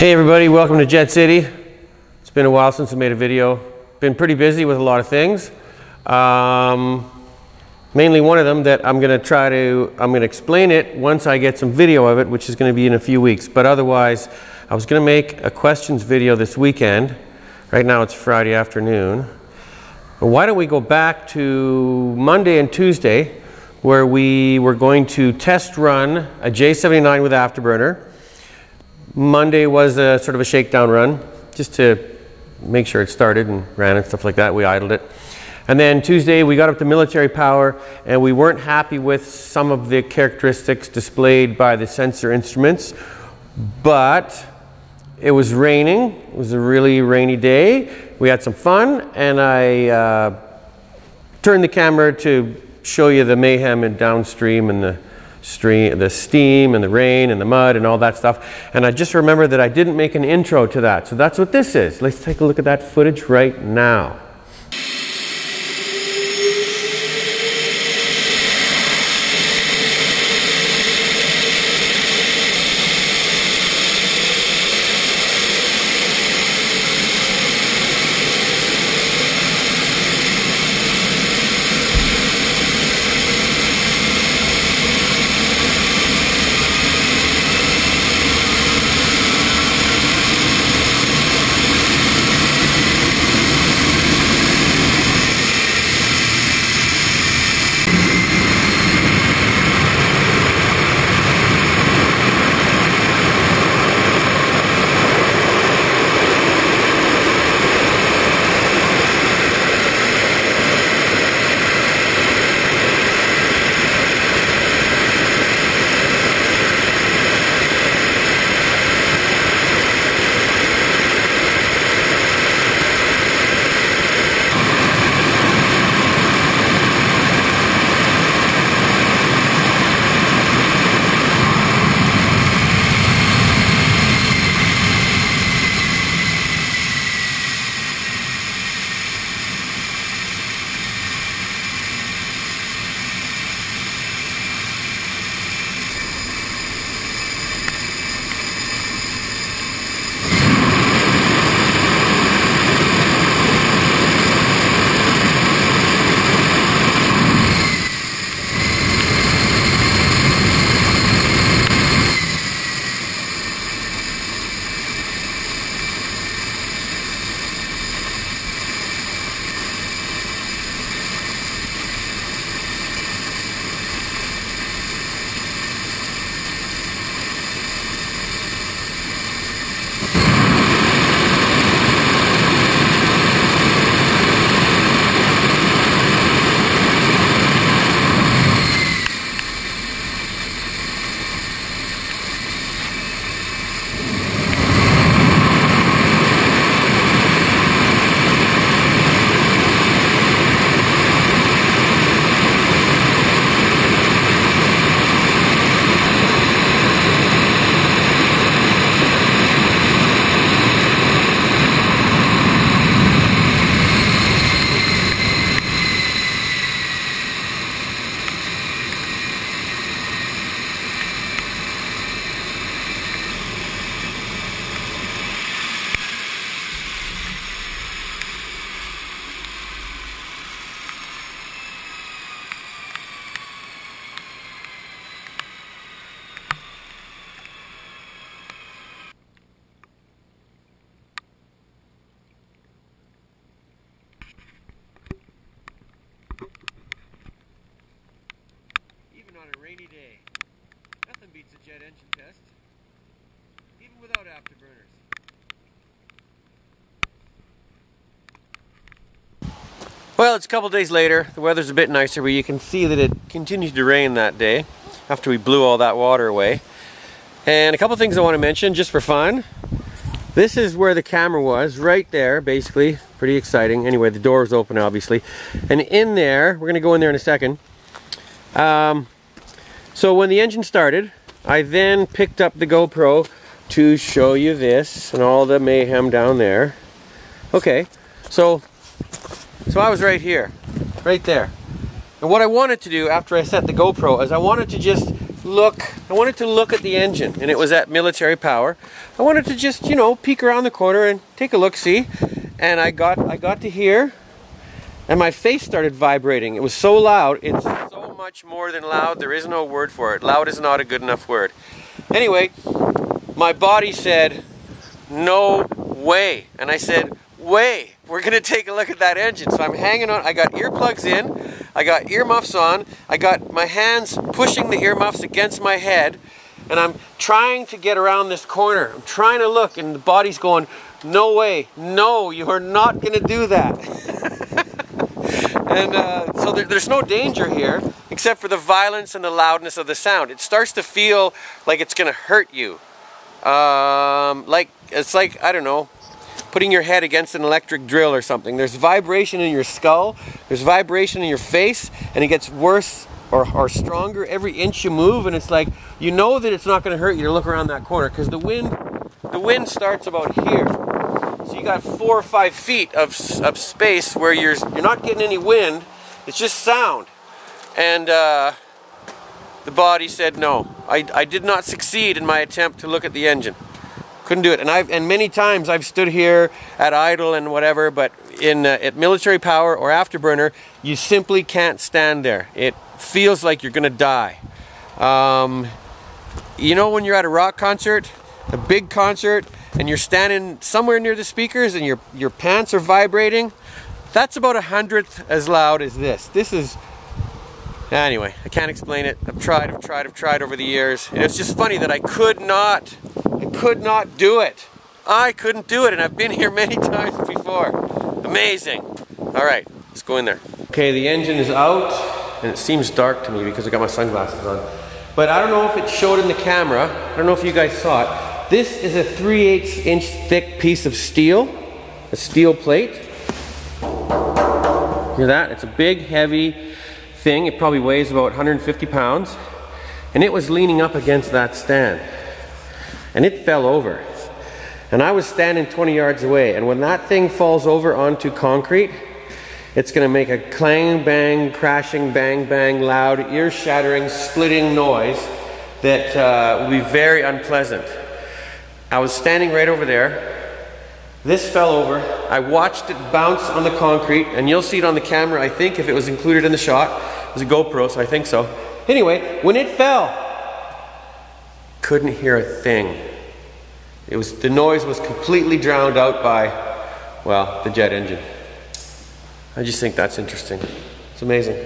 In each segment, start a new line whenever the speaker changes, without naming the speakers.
Hey everybody, welcome to Jet City. It's been a while since I made a video. Been pretty busy with a lot of things. Um, mainly one of them that I'm going to try to, I'm going to explain it once I get some video of it, which is going to be in a few weeks. But otherwise, I was going to make a questions video this weekend. Right now it's Friday afternoon. But why don't we go back to Monday and Tuesday where we were going to test run a J79 with afterburner Monday was a sort of a shakedown run, just to make sure it started and ran and stuff like that. We idled it. And then Tuesday we got up to military power and we weren't happy with some of the characteristics displayed by the sensor instruments, but it was raining. It was a really rainy day. We had some fun and I uh, turned the camera to show you the mayhem and downstream and the stream, the steam and the rain and the mud and all that stuff. And I just remember that I didn't make an intro to that. So that's what this is. Let's take a look at that footage right now. Rainy day, nothing beats a jet engine test, even without afterburners. Well, it's a couple days later. The weather's a bit nicer, but you can see that it continued to rain that day after we blew all that water away. And a couple things I want to mention just for fun. This is where the camera was, right there, basically. Pretty exciting. Anyway, the door is open, obviously. And in there, we're going to go in there in a second. Um, so when the engine started, I then picked up the GoPro to show you this and all the mayhem down there. Okay, so so I was right here, right there. And what I wanted to do after I set the GoPro is I wanted to just look, I wanted to look at the engine and it was at military power. I wanted to just, you know, peek around the corner and take a look, see? And I got, I got to here and my face started vibrating. It was so loud. So much more than loud. There is no word for it. Loud is not a good enough word. Anyway, my body said, no way. And I said, way, we're gonna take a look at that engine. So I'm hanging on, I got earplugs in, I got earmuffs on, I got my hands pushing the earmuffs against my head, and I'm trying to get around this corner. I'm trying to look, and the body's going, no way, no, you are not gonna do that. and uh, so there, there's no danger here, except for the violence and the loudness of the sound. It starts to feel like it's gonna hurt you. Um, like, it's like, I don't know, putting your head against an electric drill or something. There's vibration in your skull, there's vibration in your face, and it gets worse or, or stronger every inch you move, and it's like, you know that it's not gonna hurt you to look around that corner, because the wind, the wind starts about here. So you got four or five feet of, of space where you're, you're not getting any wind, it's just sound. And uh, the body said no. I, I did not succeed in my attempt to look at the engine. Couldn't do it. And I've and many times I've stood here at idle and whatever, but in uh, at military power or afterburner, you simply can't stand there. It feels like you're gonna die. Um, you know when you're at a rock concert, a big concert, and you're standing somewhere near the speakers and your your pants are vibrating. That's about a hundredth as loud as this. This is Anyway, I can't explain it. I've tried, I've tried, I've tried over the years. And it's just funny that I could not, I could not do it. I couldn't do it, and I've been here many times before. Amazing. All right, let's go in there. Okay, the engine is out, and it seems dark to me because I got my sunglasses on. But I don't know if it showed in the camera. I don't know if you guys saw it. This is a 3 8 inch thick piece of steel, a steel plate. Hear that? It's a big, heavy, thing. It probably weighs about 150 pounds. And it was leaning up against that stand. And it fell over. And I was standing 20 yards away. And when that thing falls over onto concrete, it's going to make a clang, bang, crashing, bang, bang, loud, ear shattering, splitting noise that uh, will be very unpleasant. I was standing right over there. This fell over. I watched it bounce on the concrete, and you'll see it on the camera, I think, if it was included in the shot. It was a GoPro, so I think so. Anyway, when it fell, couldn't hear a thing. It was the noise was completely drowned out by, well, the jet engine. I just think that's interesting. It's amazing.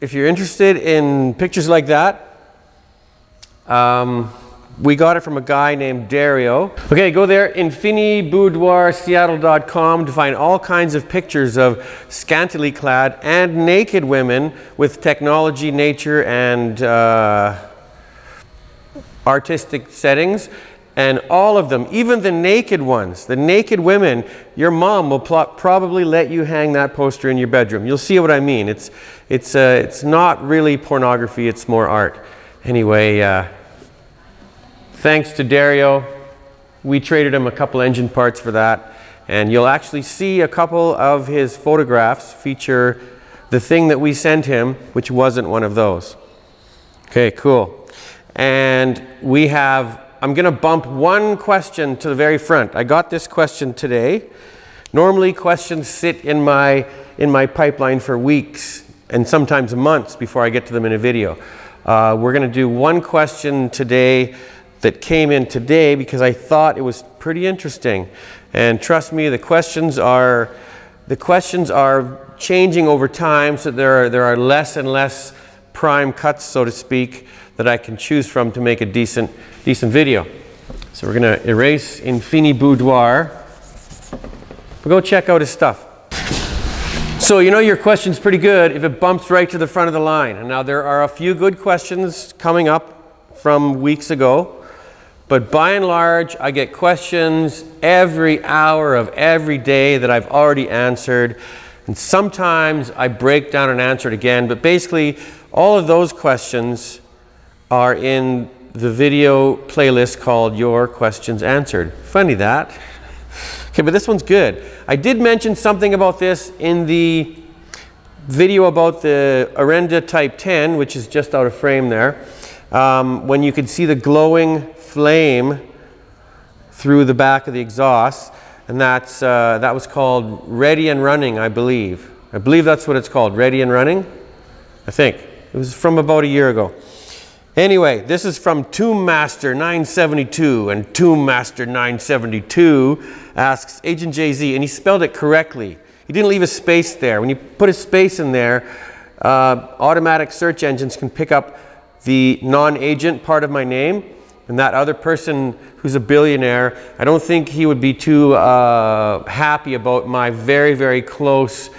If you're interested in pictures like that, um, we got it from a guy named Dario. Okay, go there, infiniboudoirseattle.com to find all kinds of pictures of scantily clad and naked women with technology, nature, and uh, artistic settings. And all of them, even the naked ones, the naked women, your mom will probably let you hang that poster in your bedroom. You'll see what I mean. It's, it's, uh, it's not really pornography, it's more art. Anyway, uh, thanks to Dario, we traded him a couple engine parts for that. And you'll actually see a couple of his photographs feature the thing that we sent him, which wasn't one of those. Okay, cool. And we have, I'm going to bump one question to the very front. I got this question today. Normally, questions sit in my, in my pipeline for weeks and sometimes months before I get to them in a video. Uh, we're going to do one question today that came in today because I thought it was pretty interesting. And trust me, the questions are the questions are changing over time, so there are there are less and less prime cuts, so to speak, that I can choose from to make a decent decent video. So we're gonna erase Infini Boudoir. But go check out his stuff. So you know your question's pretty good if it bumps right to the front of the line. And now there are a few good questions coming up from weeks ago. But by and large, I get questions every hour of every day that I've already answered. And sometimes I break down and answer it again. But basically, all of those questions are in the video playlist called Your Questions Answered. Funny that. Okay, but this one's good. I did mention something about this in the video about the Orenda Type 10, which is just out of frame there, um, when you could see the glowing flame through the back of the exhaust, and that's, uh, that was called Ready and Running, I believe. I believe that's what it's called, Ready and Running, I think. It was from about a year ago. Anyway, this is from Tomb Master 972, and Tomb Master 972 asks Agent Jay Z, and he spelled it correctly. He didn't leave a space there. When you put a space in there, uh, automatic search engines can pick up the non-agent part of my name, and that other person who's a billionaire, I don't think he would be too uh, happy about my very, very close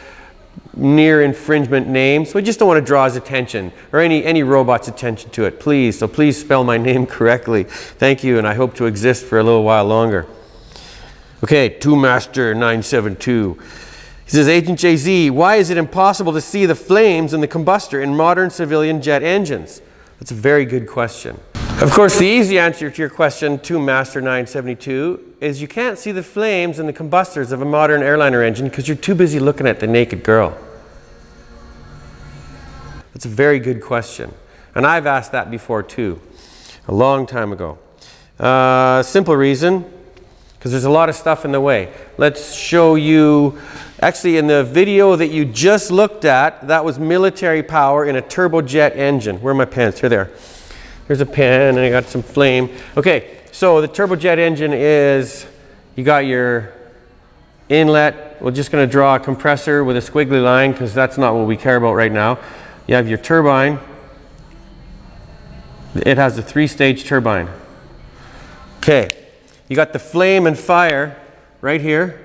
near infringement name, so I just don't want to draw his attention or any, any robot's attention to it, please. So please spell my name correctly. Thank you, and I hope to exist for a little while longer. Okay, Two Master 972. He says, Agent JZ, why is it impossible to see the flames in the combustor in modern civilian jet engines? That's a very good question. Of course, the easy answer to your question, to Master 972, is you can't see the flames in the combustors of a modern airliner engine because you're too busy looking at the naked girl. That's a very good question. And I've asked that before too, a long time ago. Uh, simple reason, because there's a lot of stuff in the way. Let's show you, actually in the video that you just looked at, that was military power in a turbojet engine. Where are my pants? Here they are. Here's a pen and I got some flame. Okay, so the turbojet engine is, you got your inlet. We're just going to draw a compressor with a squiggly line because that's not what we care about right now. You have your turbine. It has a three-stage turbine. Okay, you got the flame and fire right here.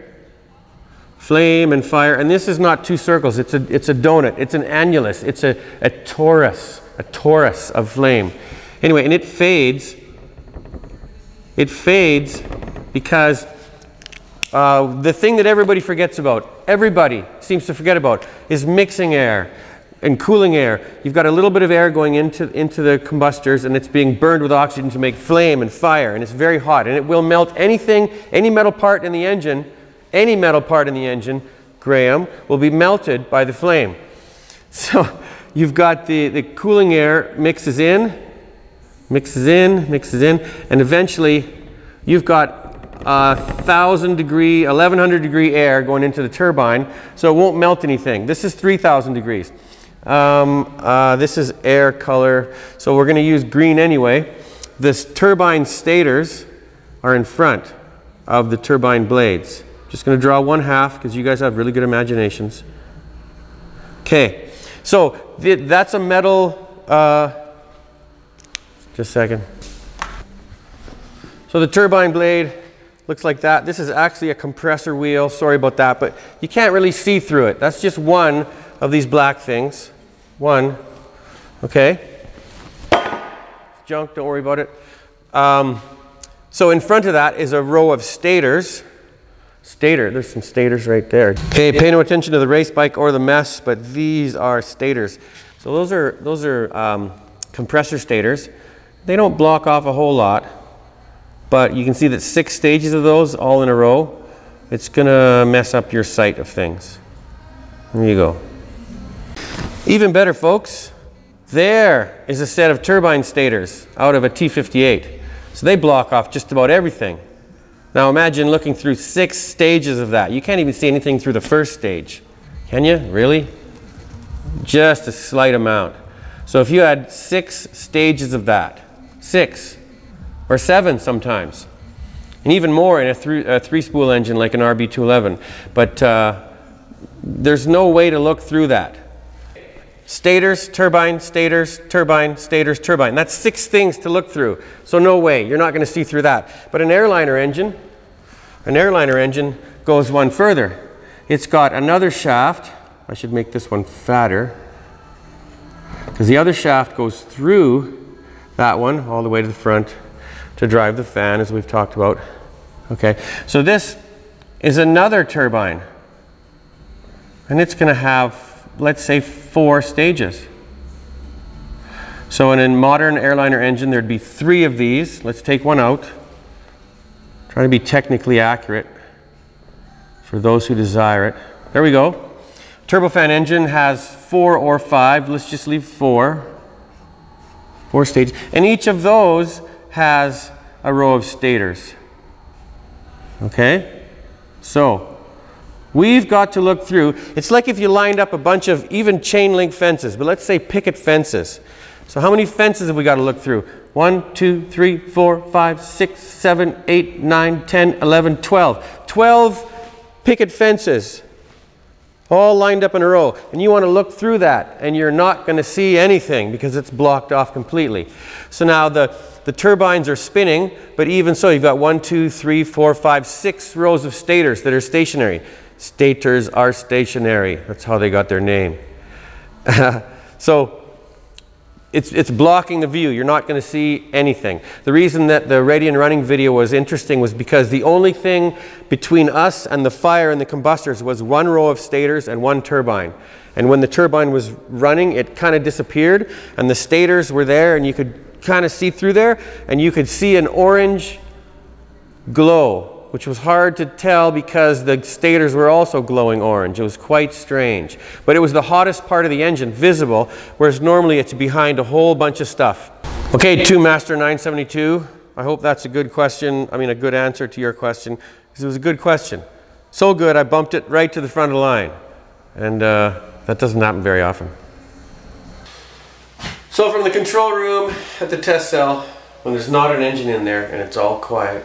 Flame and fire, and this is not two circles, it's a, it's a donut, it's an annulus, it's a, a torus, a torus of flame. Anyway, and it fades. It fades because uh, the thing that everybody forgets about, everybody seems to forget about, is mixing air and cooling air. You've got a little bit of air going into, into the combustors and it's being burned with oxygen to make flame and fire and it's very hot and it will melt anything, any metal part in the engine, any metal part in the engine, Graham, will be melted by the flame. So you've got the, the cooling air mixes in mixes in, mixes in, and eventually you've got a thousand degree, 1100 degree air going into the turbine, so it won't melt anything. This is 3000 degrees. Um, uh, this is air color, so we're going to use green anyway. This turbine stators are in front of the turbine blades. Just going to draw one half because you guys have really good imaginations. Okay, so th that's a metal uh, just a second. So the turbine blade looks like that. This is actually a compressor wheel. Sorry about that, but you can't really see through it. That's just one of these black things. One. Okay. Junk, don't worry about it. Um, so in front of that is a row of stators. Stator, there's some stators right there. Okay, pay no attention to the race bike or the mess, but these are stators. So those are, those are um, compressor stators. They don't block off a whole lot, but you can see that six stages of those all in a row, it's gonna mess up your sight of things. There you go. Even better, folks, there is a set of turbine stators out of a T-58. So they block off just about everything. Now imagine looking through six stages of that. You can't even see anything through the first stage. Can you? Really? Just a slight amount. So if you had six stages of that, six or seven sometimes, and even more in a, three, a three spool engine like an RB211. But uh, there's no way to look through that. Stators, turbine, stators, turbine, stators, turbine. That's six things to look through. So no way, you're not going to see through that. But an airliner engine, an airliner engine goes one further. It's got another shaft. I should make this one fatter. Because the other shaft goes through that one all the way to the front to drive the fan as we've talked about. Okay, so this is another turbine and it's going to have, let's say, four stages. So in a modern airliner engine, there'd be three of these. Let's take one out. Trying to be technically accurate for those who desire it. There we go. turbofan engine has four or five, let's just leave four, four stages, and each of those has a row of stators. Okay? So, we've got to look through. It's like if you lined up a bunch of even chain link fences, but let's say picket fences. So how many fences have we got to look through? 1, 2, 3, 4, 5, 6, 7, 8, 9, 10, 11, 12. 12 picket fences all lined up in a row. And you want to look through that and you're not going to see anything because it's blocked off completely. So now the, the turbines are spinning, but even so, you've got one, two, three, four, five, six rows of stators that are stationary. Stators are stationary. That's how they got their name. so it's, it's blocking the view. You're not going to see anything. The reason that the Ready and Running video was interesting was because the only thing between us and the fire and the combustors was one row of stators and one turbine. And when the turbine was running, it kind of disappeared, and the stators were there, and you could kind of see through there, and you could see an orange glow which was hard to tell because the stators were also glowing orange. It was quite strange. But it was the hottest part of the engine, visible, whereas normally it's behind a whole bunch of stuff. Okay, 2 Master 972. I hope that's a good question, I mean a good answer to your question, because it was a good question. So good, I bumped it right to the front of the line. And uh, that doesn't happen very often. So from the control room at the test cell, when there's not an engine in there and it's all quiet,